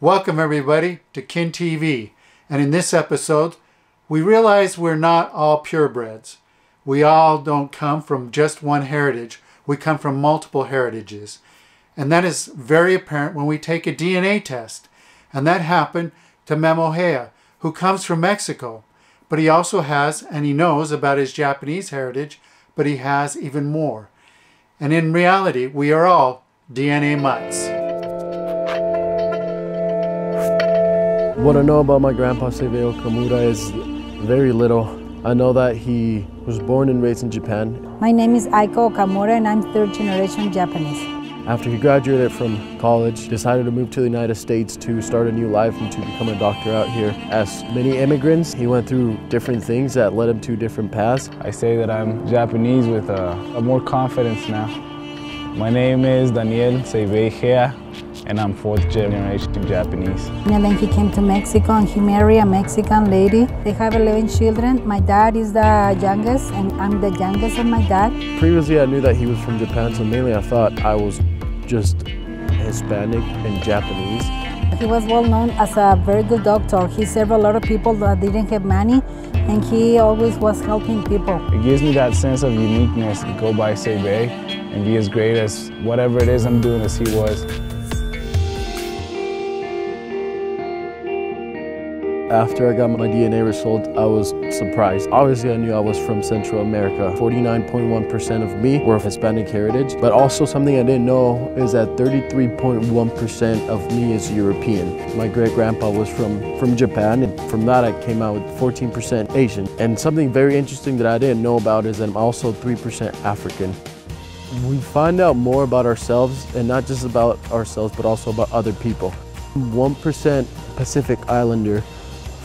Welcome, everybody, to Kin TV. And in this episode, we realize we're not all purebreds. We all don't come from just one heritage, we come from multiple heritages. And that is very apparent when we take a DNA test. And that happened to Memo Gea, who comes from Mexico. But he also has, and he knows about his Japanese heritage, but he has even more. And in reality, we are all DNA mutts. What I know about my grandpa Seibei Okamura is very little. I know that he was born and raised in Japan. My name is Aiko Okamura and I'm third generation Japanese. After he graduated from college, decided to move to the United States to start a new life and to become a doctor out here. As many immigrants, he went through different things that led him to different paths. I say that I'm Japanese with a, a more confidence now. My name is Daniel Seibei and I'm fourth generation Japanese. And then he came to Mexico and he married a Mexican lady. They have 11 children. My dad is the youngest and I'm the youngest of my dad. Previously I knew that he was from Japan, so mainly I thought I was just Hispanic and Japanese. He was well known as a very good doctor. He served a lot of people that didn't have money and he always was helping people. It gives me that sense of uniqueness to go by Seibei and be as great as whatever it is I'm doing as he was. After I got my DNA result, I was surprised. Obviously, I knew I was from Central America. 49.1% of me were of Hispanic heritage, but also something I didn't know is that 33.1% of me is European. My great-grandpa was from, from Japan, and from that I came out with 14% Asian. And something very interesting that I didn't know about is that I'm also 3% African. We find out more about ourselves, and not just about ourselves, but also about other people. 1% Pacific Islander,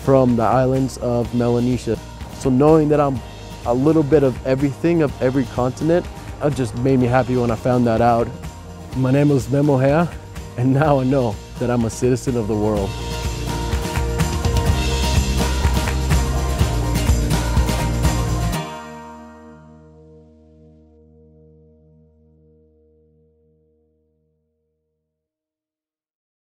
from the islands of Melanesia. So knowing that I'm a little bit of everything, of every continent, it just made me happy when I found that out. My name is Memo Gea, and now I know that I'm a citizen of the world.